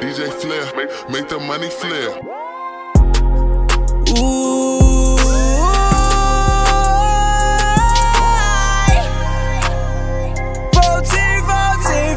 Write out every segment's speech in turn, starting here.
DJ Flair, make, the money flare. Ooh. Fourteen, fourteen,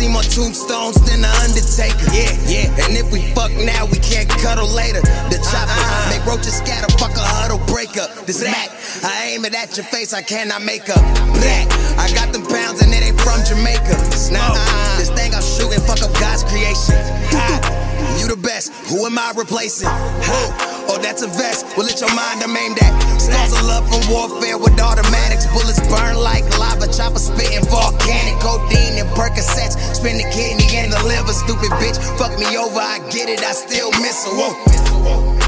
see more tombstones than the Undertaker. Yeah, yeah. And if we fuck now, we can't cuddle later. The chopper uh-uh. make roaches scatter, fuck a huddle breakup. This Mac, I aim it at your face, I cannot make up. Black, I got them pounds and it ain't from Jamaica. Nah, oh. this thing I'm shooting, fuck up God's creation. Ha. You the best, who am I replacing? Ha. Oh, that's a vest. Well, let your mind I'm aimed at. Stars of love from warfare with automatics. Bullets burn like lava. Chopper spitting volcanic. Codeine and Percocets. Spin the kidney and the liver. Stupid bitch. Fuck me over. I get it. I still miss her. Whoa.